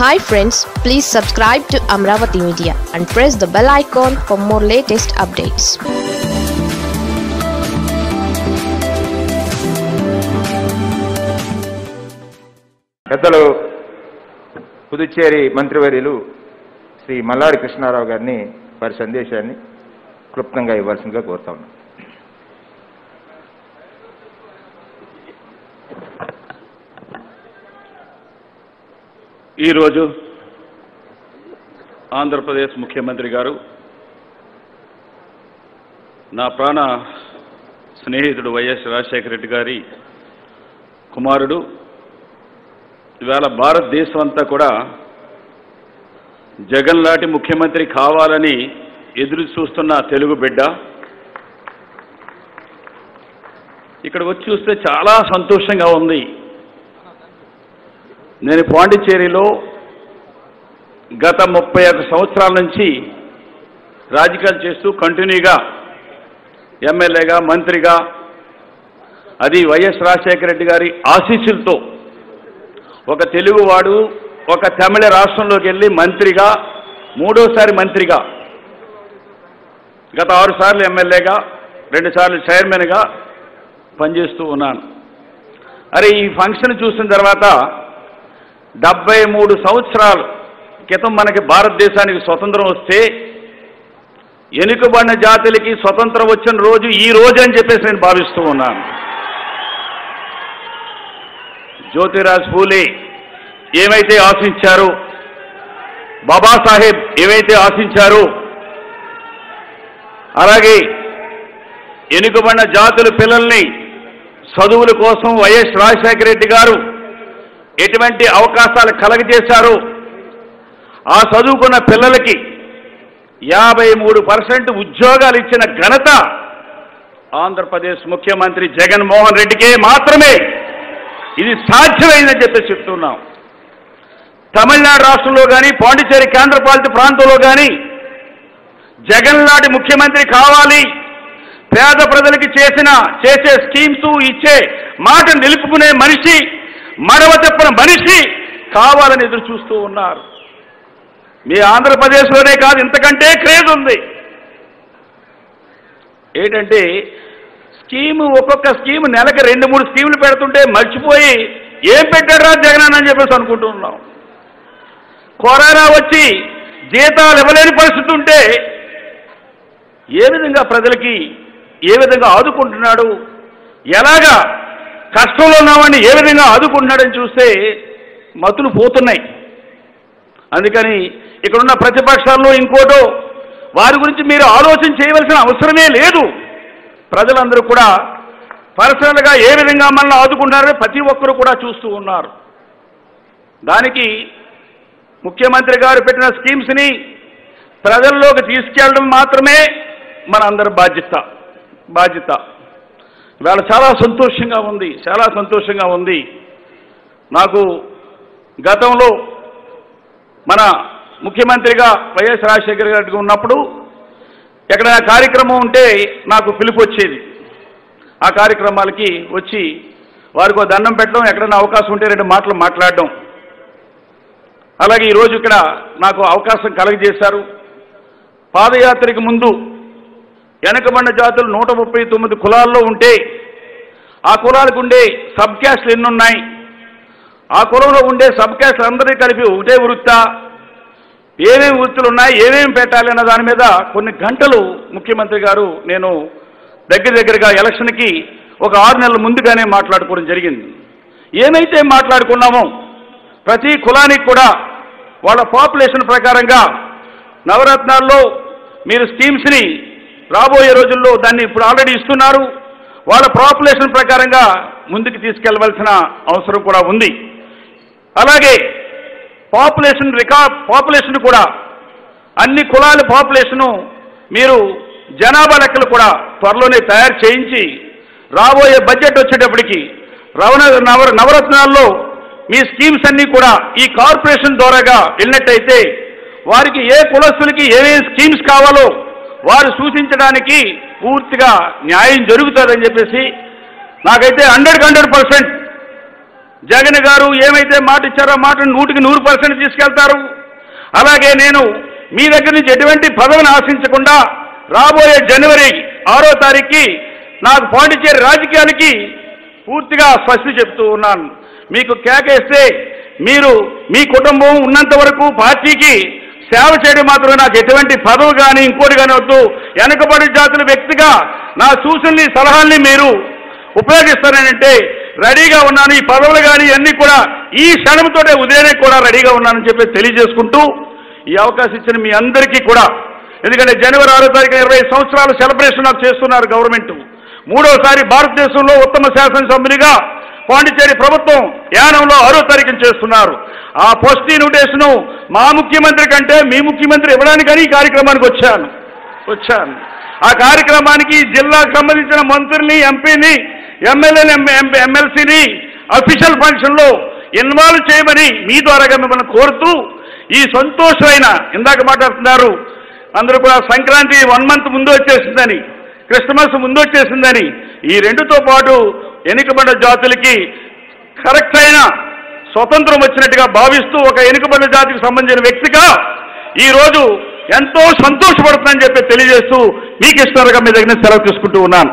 Hi friends please subscribe to Amaravati media and press the bell icon for more latest updates పెద్దలు పుదుచ్చేరి మంత్రివర్యులు శ్రీ మల్లాడి కృష్ణారావు గారిని వారి సందేశాన్ని క్లుప్తంగా ఇవ్వాల్సిందిగా కోరుతా ఉన్నాను ఈరోజు ఆంధ్రప్రదేశ్ ముఖ్యమంత్రి గారు నా ప్రాణ స్నేహితుడు వైఎస్ రాజశేఖర రెడ్డి గారి కుమారుడు. ఇవాళ భారతదేశం అంతా కూడా జగన్ లాంటి ముఖ్యమంత్రి కావాలని ఎదురు చూస్తున్న తెలుగు బిడ్డ. ఇక్కడ వచ్చి చూస్తే చాలా సంతోషంగా ఉంది. నేను పాండిచ్చేరిలో గత ముప్పై ఒక సంవత్సరాల నుంచి రాజకీయాలు చేస్తూ కంటిన్యూగా ఎమ్మెల్యేగా మంత్రిగా అది వైఎస్ రాజశేఖర రెడ్డి గారి ఆశీస్సులతో ఒక తెలుగువాడు ఒక తమిళ రాష్ట్రంలోకి వెళ్ళి మంత్రిగా మూడోసారి మంత్రిగా గత ఆరు సార్లు ఎమ్మెల్యేగా రెండుసార్లు చైర్మన్గా పనిచేస్తూ ఉన్నాను. అరే ఈ ఫంక్షన్ చూసిన తర్వాత డెబ్బై మూడు సంవత్సరాల క్రితం మనకి భారతదేశానికి స్వతంత్రం వస్తే ఎనుకబడిన జాతులకి స్వతంత్రం వచ్చిన రోజు ఈ రోజు అని చెప్పేసి నేను భావిస్తూ ఉన్నాను. జ్యోతిరాజ్ ఫూలే ఏమైతే ఆశించారో? బాబాసాహెబ్ ఏమైతే ఆశించారో? అలాగే ఎనుకబడిన జాతుల పిల్లల్ని చదువుల కోసం వైఎస్ రాజశేఖర రెడ్డి గారు ఎటువంటి అవకాశాలు కలగజేశారో? ఆ చదువుకున్న పిల్లలకి యాభై మూడు పర్సెంట్ ఉద్యోగాలు ఇచ్చిన ఘనత ఆంధ్రప్రదేశ్ ముఖ్యమంత్రి జగన్మోహన్ రెడ్డికే మాత్రమే. ఇది సాధ్యమైందని చెప్పి చెప్తున్నాం. తమిళనాడు రాష్ట్రంలో కానీ పాండిచేరి కేంద్రపాలిత ప్రాంతంలో కానీ జగన్ లాంటి ముఖ్యమంత్రి కావాలి. పేద ప్రజలకి చేసిన చేసే స్కీమ్స్ ఇచ్చే మాట నిలుపుకునే మనిషి మడవ తిప్పన మనిషి కావాలని ఎదురు చూస్తూ ఉన్నారు. మీ ఆంధ్రప్రదేశ్లోనే కాదు ఇంతకంటే క్రేజ్ ఉంది. ఏంటంటే స్కీము ఒక్కొక్క స్కీమ్ నెలకి రెండు మూడు స్కీములు పెడుతుంటే మర్చిపోయి ఏం పెట్టాడా జగన్ అని చెప్పేసి అనుకుంటున్నాం కరోనా వచ్చి జీతాలు ఇవ్వలేని పరిస్థితి ఉంటే ఏ విధంగా ప్రజలకి ఏ విధంగా ఆదుకుంటున్నాడు? ఎలాగా కష్టంలో ఉన్నామని ఏ విధంగా ఆదుకుంటున్నాడని చూస్తే మతులు పోతున్నాయి. అందుకని ఇక్కడున్న ప్రతిపక్షాల్లో ఇంకోటో వారి గురించి మీరు ఆలోచన చేయవలసిన అవసరమే లేదు. ప్రజలందరూ కూడా పర్సనల్గా ఏ విధంగా మనల్ని ఆదుకుంటున్నారో ప్రతి ఒక్కరు కూడా చూస్తూ ఉన్నారు. దానికి ముఖ్యమంత్రి గారు పెట్టిన స్కీమ్స్ని ప్రజల్లోకి తీసుకెళ్ళడం మాత్రమే మన బాధ్యత బాధ్యత. ఇవాళ చాలా సంతోషంగా ఉంది చాలా సంతోషంగా ఉంది. నాకు గతంలో మన ముఖ్యమంత్రిగా వైఎస్ రాజశేఖర్ గారికి ఉన్నప్పుడు ఎక్కడైనా కార్యక్రమం ఉంటే నాకు పిలుపు వచ్చేది. ఆ కార్యక్రమాలకి వచ్చి వారికి ఒక దండం పెట్టడం ఎక్కడైనా అవకాశం ఉంటే రెండు మాటలు మాట్లాడడం. అలాగే ఈరోజు ఇక్కడ నాకు అవకాశం కలగజేశారు. పాదయాత్రకు ముందు వెనకబడిన జాతులు నూట ముప్పై తొమ్మిది కులాల్లో ఉంటే ఆ కులాలకు ఉండే సబ్ క్యాస్ట్లు ఎన్నున్నాయి? ఆ కులంలో ఉండే సబ్ క్యాస్ట్లు అందరినీ కలిపి ఒకటే వృత్తా ఏమేమి వృత్తులు ఉన్నాయి ఏమేమి పెట్టాలి అన్న దాని మీద కొన్ని గంటలు ముఖ్యమంత్రి గారు నేను దగ్గర దగ్గరగా ఎలక్షన్కి ఒక ఆరు నెలల ముందుగానే మాట్లాడుకోవడం జరిగింది. ఏమైతే మాట్లాడుకున్నామో ప్రతి కులానికి కూడా వాళ్ళ పాపులేషన్ ప్రకారంగా నవరత్నాల్లో మీరు స్కీమ్స్ని రాబోయే రోజుల్లో దాన్ని ఇప్పుడు ఆల్రెడీ ఇస్తున్నారు. వాళ్ళ పాపులేషన్ ప్రకారంగా ముందుకు తీసుకెళ్ళవలసిన అవసరం కూడా ఉంది. అలాగే పాపులేషన్ రికార్డ్ పాపులేషన్ కూడా అన్ని కులాల పాపులేషను మీరు జనాభా లెక్కలు కూడా త్వరలోనే తయారు చేయించి రాబోయే బడ్జెట్ వచ్చేటప్పటికి రవణ నవ నవరత్నాల్లో మీ స్కీమ్స్ అన్నీ కూడా ఈ కార్పొరేషన్ ద్వారాగా వెళ్ళినట్టయితే వారికి ఏ కులస్తులకి ఏమేమి స్కీమ్స్ కావాలో వారు సూచించడానికి పూర్తిగా న్యాయం జరుగుతుందని చెప్పేసి నాకైతే హండ్రెడ్ హండ్రెడ్ పర్సెంట్ జగన్ గారు ఏమైతే మాట ఇచ్చారో మాటను నూటికి నూరు పర్సెంట్ తీసుకెళ్తారు. అలాగే నేను మీ దగ్గర నుంచి ఎటువంటి పదవిని ఆశించకుండా రాబోయే జనవరి ఆరో తారీఖుకి నాకు పాండిచ్చేరి రాజకీయాలకి పూర్తిగా స్వస్తి చెప్తూ ఉన్నాను. మీకు కేకేస్తే మీరు మీ కుటుంబం ఉన్నంత వరకు పార్టీకి సేవ చేయడం మాత్రమే నాకు ఎటువంటి పదవి కానీ ఇంకోటి కానీ వద్దు. వెనుకబడి జాతుల వ్యక్తిగా నా సూచనని సలహాల్ని మీరు ఉపయోగిస్తారనంటే రెడీగా ఉన్నాను. ఈ పదవులు కానీ అన్నీ కూడా ఈ క్షణంతోటే ఉదయనే కూడా రెడీగా ఉన్నానని చెప్పి తెలియజేసుకుంటూ ఈ అవకాశం ఇచ్చిన మీ అందరికీ కూడా ఎందుకంటే జనవరి ఆరో తారీఖు ఇరవై సంవత్సరాలు సెలబ్రేషన్ నాకు చేస్తున్నారు గవర్నమెంట్. మూడోసారి భారతదేశంలో ఉత్తమ శాసనసభ్యునిగా పాండిచేరి ప్రభుత్వం యానంలో ఆరో తరికం చేస్తున్నారు. ఆ పోస్టీ నోటేషను మా ముఖ్యమంత్రి కంటే మీ ముఖ్యమంత్రి ఇవ్వడానికని ఈ కార్యక్రమానికి వచ్చాను. వచ్చాను. ఆ కార్యక్రమానికి జిల్లాకు సంబంధించిన మంత్రుల్ని ఎంపీని ఎమ్మెల్యేని ఎమ్మెల్సీని అఫీషియల్ ఫంక్షన్లో ఇన్వాల్వ్ చేయమని మీ ద్వారాగా మిమ్మల్ని కోరుతూ ఈ సంతోషమైన ఇందాక మాట్లాడుతున్నారు. అందరూ కూడా సంక్రాంతి వన్ మంత్ ముందు వచ్చేసిందని క్రిస్మస్ ముందు వచ్చేసిందని ఈ రెండుతో పాటు వెనుకబడ్డ జాతులకి కరెక్ట్ అయిన స్వతంత్రం వచ్చినట్టుగా భావిస్తూ ఒక ఎన్నికబడిన జాతికి సంబంధించిన వ్యక్తిగా ఈ రోజు ఎంతో సంతోషపడుతుందని చెప్పి తెలియజేస్తూ మీకు ఇష్టంగా మీ దగ్గర సెలవు తీసుకుంటూ ఉన్నాను.